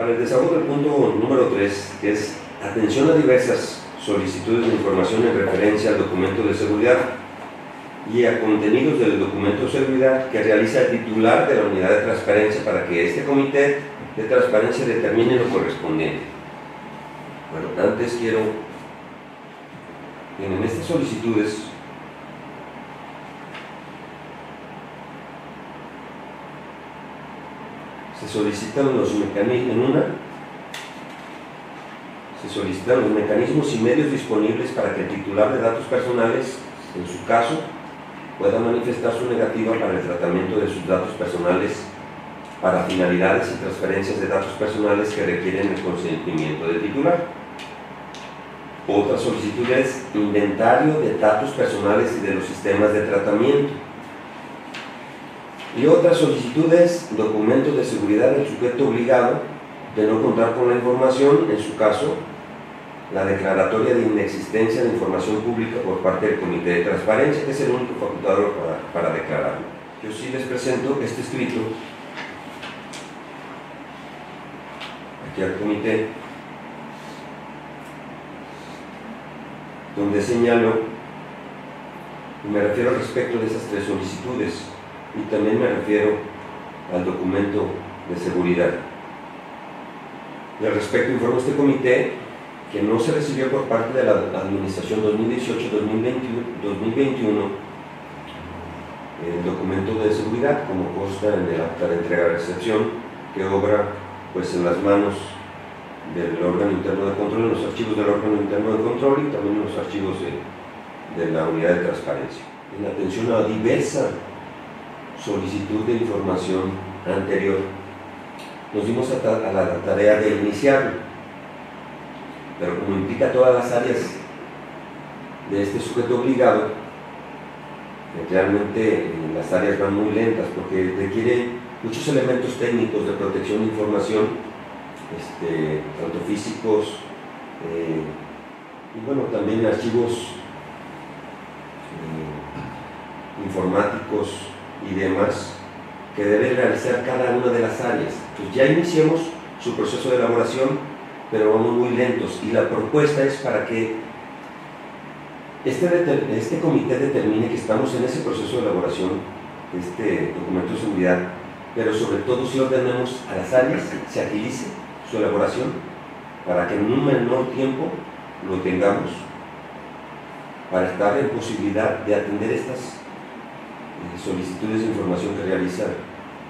Para el desahogo del punto número 3, que es atención a diversas solicitudes de información en referencia al documento de seguridad y a contenidos del documento de seguridad que realiza el titular de la unidad de transparencia para que este comité de transparencia determine lo correspondiente. Bueno, antes quiero, en estas solicitudes los mecanismos, se solicitan los mecanismos y medios disponibles para que el titular de datos personales, en su caso, pueda manifestar su negativa para el tratamiento de sus datos personales para finalidades y transferencias de datos personales que requieren el consentimiento del titular. Otra solicitud es inventario de datos personales y de los sistemas de tratamiento y otra solicitud es documentos de seguridad del sujeto obligado de no contar con la información, en su caso, la declaratoria de inexistencia de información pública por parte del Comité de Transparencia, que es el único facultador para, para declararlo. Yo sí les presento este escrito aquí al comité, donde señalo, y me refiero al respecto de esas tres solicitudes, y también me refiero al documento de seguridad. Y al respecto informo este comité que no se recibió por parte de la Administración 2018-2021 el documento de seguridad como consta en el acta de entrega de recepción que obra pues en las manos del órgano interno de control, en los archivos del órgano interno de control y también en los archivos de, de la unidad de transparencia. En atención a diversa solicitud de información anterior, nos dimos a, la tarea de iniciarlo, pero como implica todas las áreas de este sujeto obligado, realmente eh, las áreas van muy lentas porque requiere muchos elementos técnicos de protección de información, este, tanto físicos, eh, y bueno, también archivos eh, informáticos, y demás que debe realizar cada una de las áreas. Pues ya iniciamos su proceso de elaboración, pero vamos muy lentos y la propuesta es para que este, este comité determine que estamos en ese proceso de elaboración este documento de seguridad, pero sobre todo si ordenemos a las áreas, se agilice su elaboración para que en un menor tiempo lo tengamos para estar en posibilidad de atender estas solicitudes de información que realiza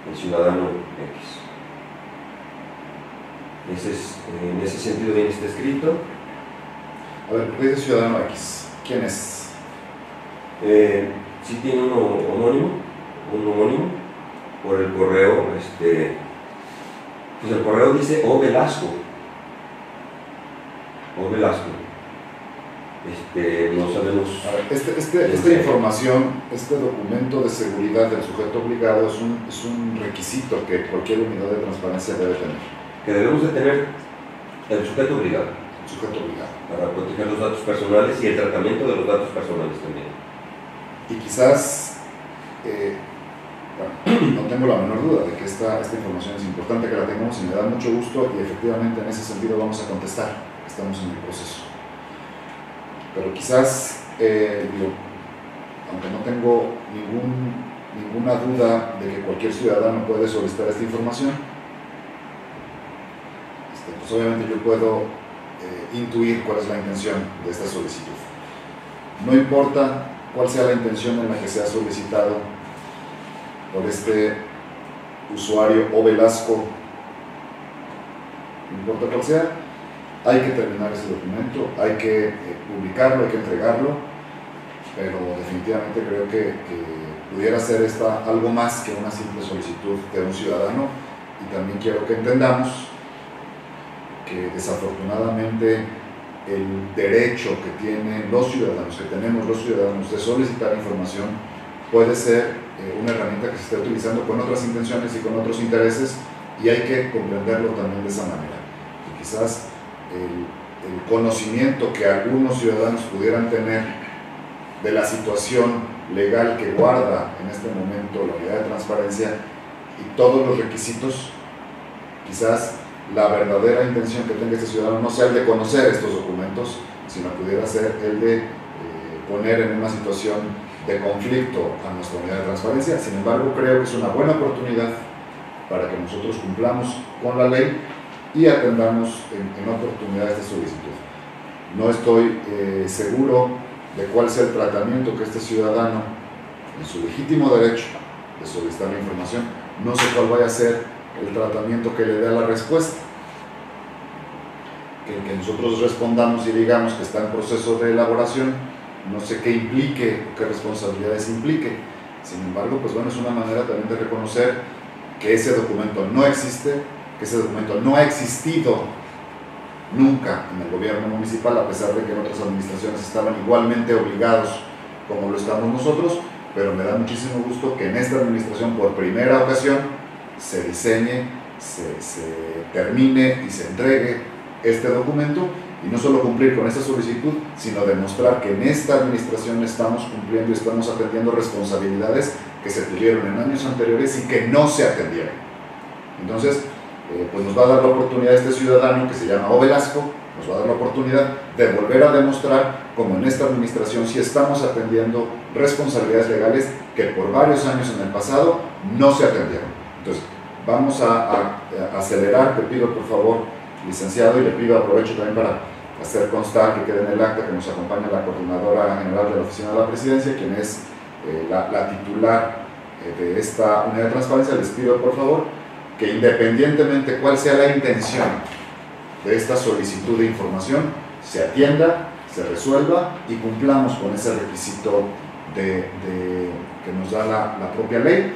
el ciudadano X. en ese sentido viene este escrito. A ver, ¿qué es ciudadano X? ¿Quién es? Eh, sí tiene un homónimo, un homónimo, por el correo, este, pues el correo dice O Velasco. O Velasco este, no sabemos... Este, este, esta información, este documento de seguridad del sujeto obligado es un, es un requisito que cualquier unidad de transparencia debe tener. Que debemos de tener el sujeto obligado. El sujeto obligado. Para proteger los datos personales y el tratamiento de los datos personales también. Y quizás, eh, bueno, no tengo la menor duda de que esta, esta información es importante que la tengamos y me da mucho gusto y efectivamente en ese sentido vamos a contestar. Estamos en el proceso pero quizás, eh, aunque no tengo ninguna duda de que cualquier ciudadano puede solicitar esta información, este, pues obviamente yo puedo eh, intuir cuál es la intención de esta solicitud. No importa cuál sea la intención en la que se ha solicitado por este usuario o Velasco, no importa cuál sea, hay que terminar ese documento, hay que eh, publicarlo, hay que entregarlo, pero definitivamente creo que, pudiera ser esta algo más que una simple solicitud de un ciudadano y también quiero que entendamos que desafortunadamente el derecho que tienen los ciudadanos, que tenemos los ciudadanos de solicitar información puede ser eh, una herramienta que se está utilizando con otras intenciones y con otros intereses y hay que comprenderlo también de esa manera. Y quizás el, conocimiento que algunos ciudadanos pudieran tener de la situación legal que guarda en este momento la unidad de transparencia y todos los requisitos, quizás la verdadera intención que tenga este ciudadano no sea el de conocer estos documentos, sino pudiera ser el de eh, poner en una situación de conflicto a nuestra unidad de transparencia. Sin embargo, creo que es una buena oportunidad para que nosotros cumplamos con la ley y atendamos en, oportunidades de solicitud. No estoy eh, seguro de cuál sea el tratamiento que este ciudadano, en su legítimo derecho de solicitar la información, no sé cuál vaya a ser el tratamiento que le dé a la respuesta. Que, que nosotros respondamos y digamos que está en proceso de elaboración, no sé qué implique, qué responsabilidades implique. Sin embargo, pues bueno, es una manera también de reconocer que ese documento no existe, ese documento no ha existido nunca en el gobierno municipal, a pesar de que en otras administraciones estaban igualmente obligados como lo estamos nosotros, pero me da muchísimo gusto que en esta administración por primera ocasión se diseñe, se, se termine y se entregue este documento y no solo cumplir con esta solicitud, sino demostrar que en esta administración estamos cumpliendo y estamos atendiendo responsabilidades que se tuvieron en años anteriores y que no se atendieron. Entonces, eh, pues nos va a dar la oportunidad este ciudadano que se llama O nos va a dar la oportunidad de volver a demostrar como en esta administración si estamos atendiendo responsabilidades legales que por varios años en el pasado no se atendieron. Entonces, vamos a, a acelerar, te pido por favor licenciado, y le pido aprovecho también para hacer constar que quede en el acta que nos acompaña la coordinadora general de la Oficina de la Presidencia, quien es eh, la, titular eh, de esta unidad de transparencia. Les pido por favor que independientemente cuál sea la intención de esta solicitud de información, se atienda, se resuelva y cumplamos con ese requisito que nos da la, la propia ley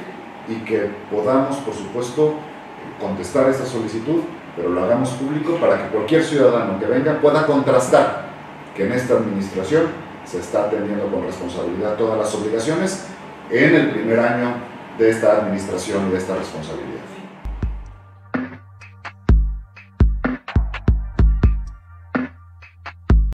y que podamos, por supuesto, contestar esta solicitud pero lo hagamos público para que cualquier ciudadano que venga pueda contrastar que en esta administración se está atendiendo con responsabilidad todas las obligaciones en el primer año de esta administración y de esta responsabilidad.